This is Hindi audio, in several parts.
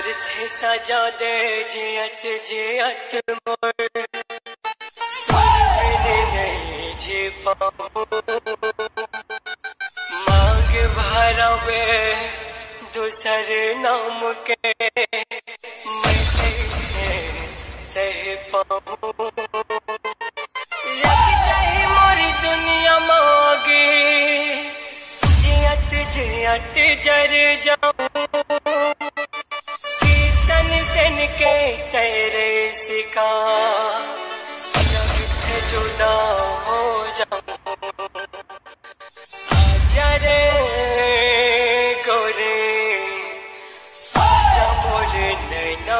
अर्थ सजा दे जियत जियत मोर मैंने नहीं जी मांग भरवे दूसर नाम के मैं सह पाऊँ दुनिया मांगे। जियत जियत जर जाऊँ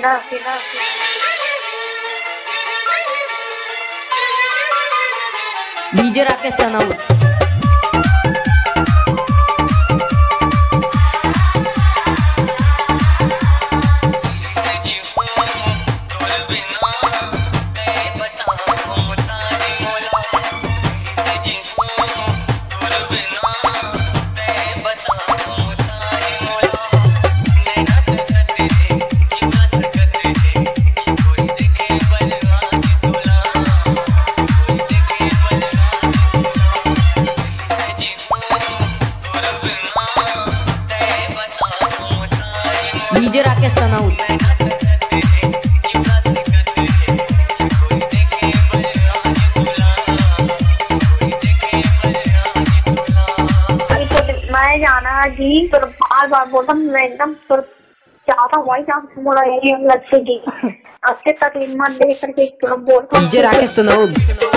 नहीं करती ना डीजे राकेश बार बार बोलता हूँ, मैं एकदम ज़्यादा चाहता मोड़ा ये लग से अच्छे तक हिम्मत देख करके तो बोलता डीजे राकेश तनाउट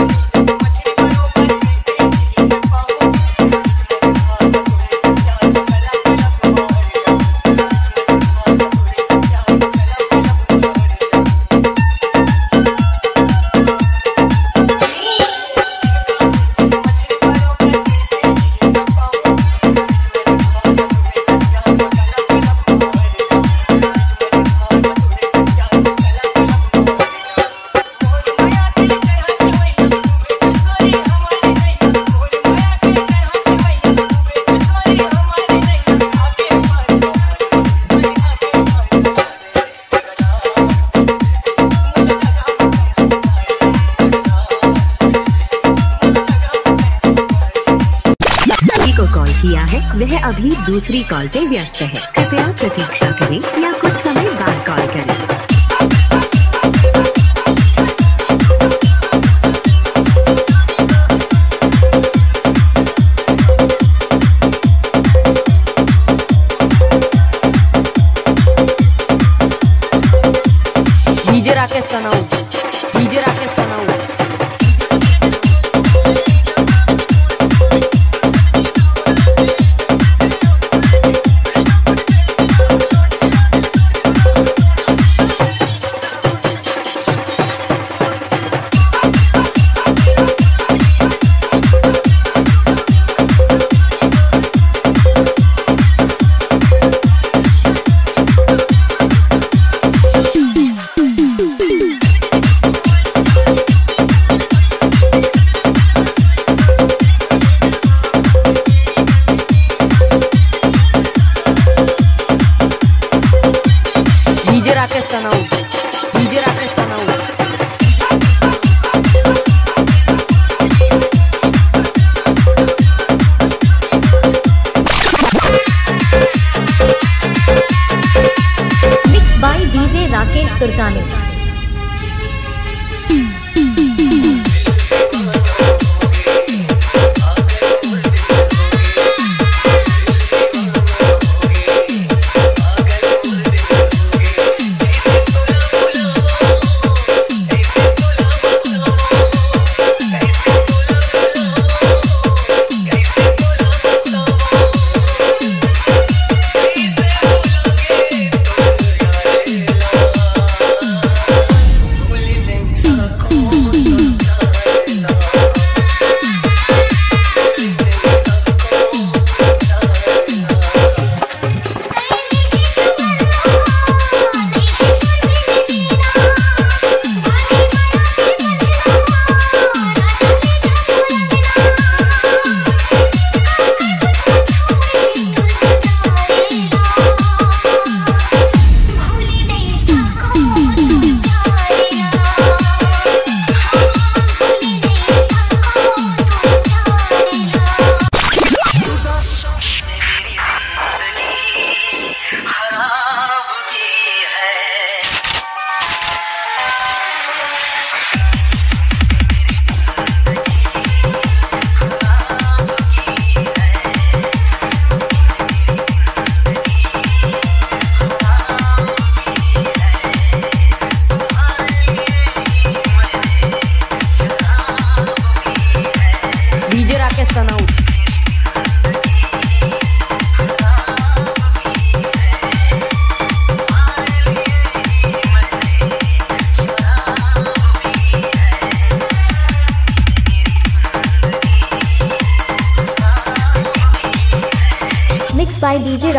को कॉल किया है, वह अभी दूसरी कॉल पे व्यस्त है। कृपया प्रतीक्षा करें या कुछ समय बाद कॉल करें।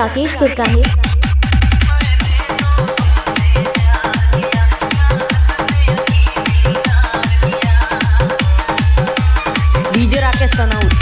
राकेश कुरकाहे डीजे राकेश तनाउर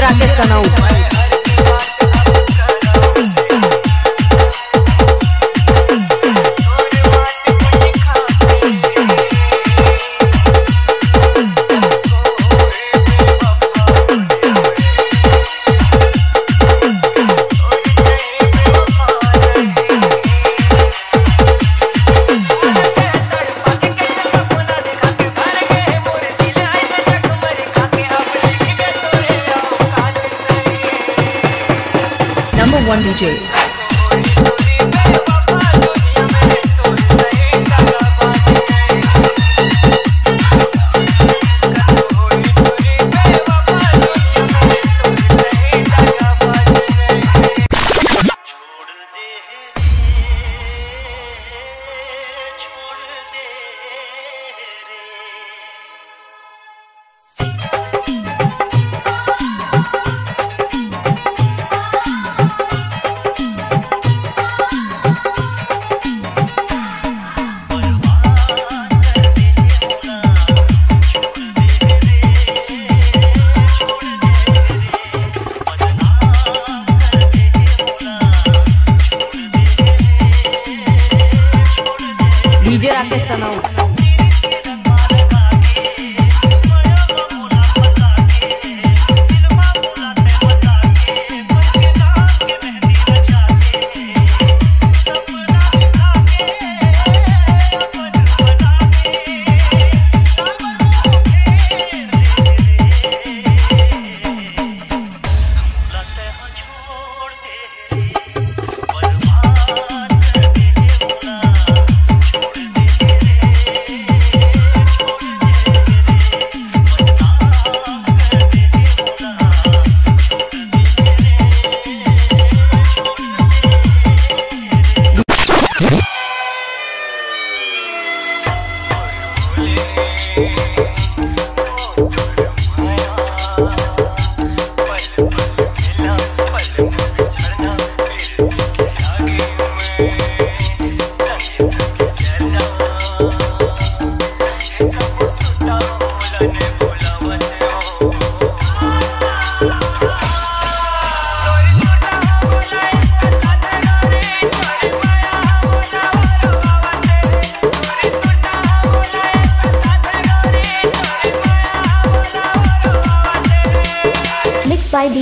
डीजे राकेश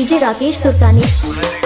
डीजे राकेश तुर्तानी।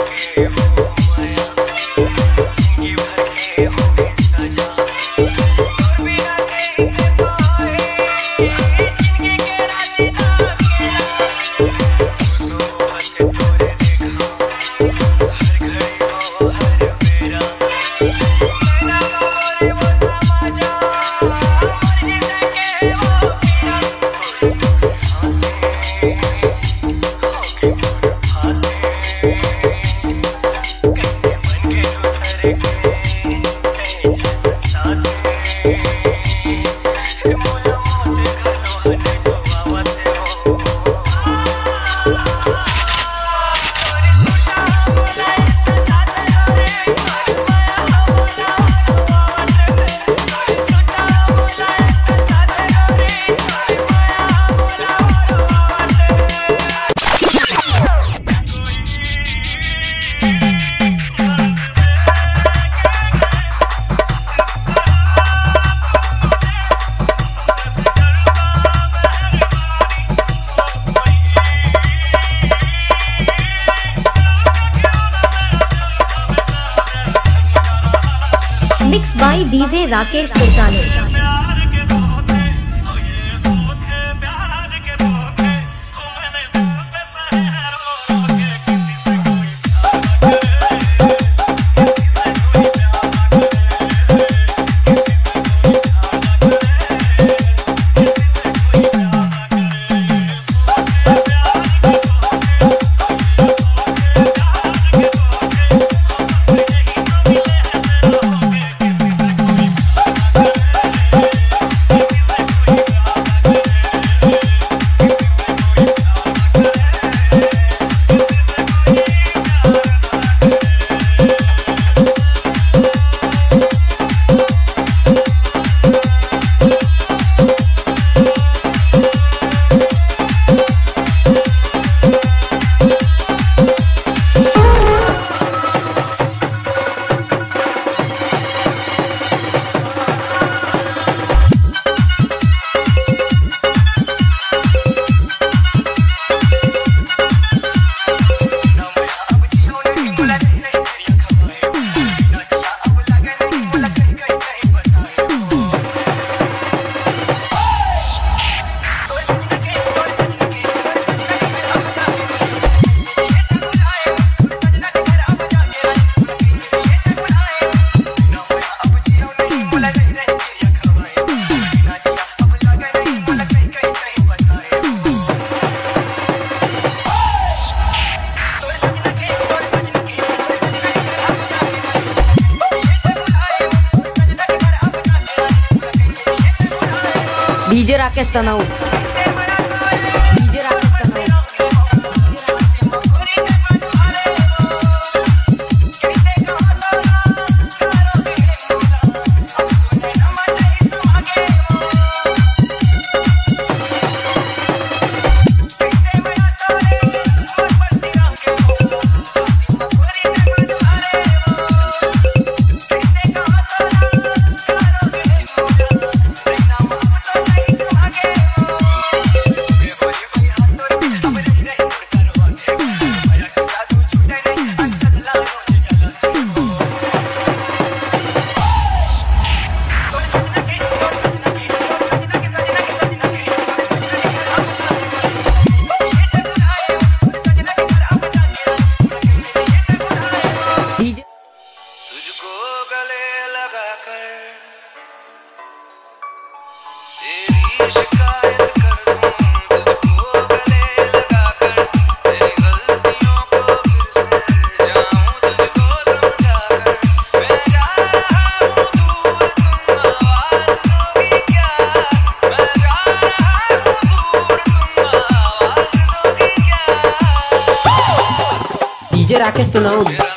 डीजे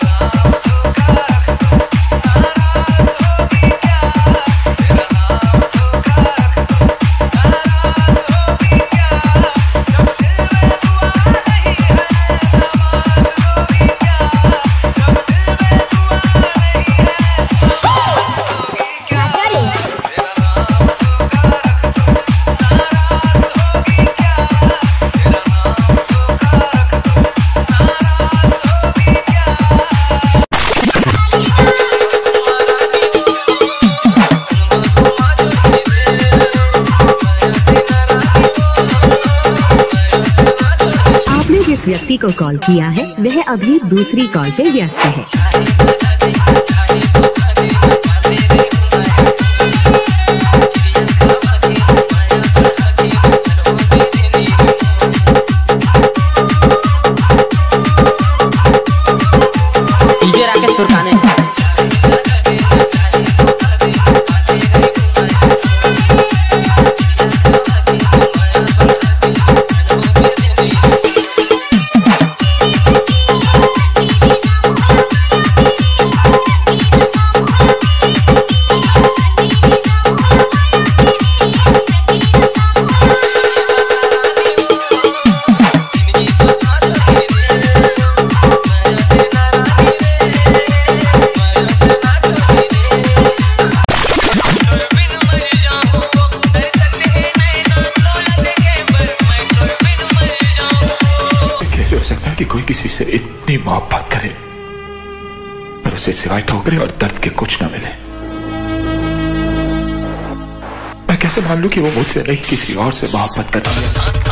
व्यक्ति को कॉल किया है वह अभी दूसरी कॉल पे व्यस्त है। ठोकरे और दर्द के कुछ ना मिले। मैं कैसे मान लू कि वो मुझसे नहीं, किसी और से मोहब्बत करता है?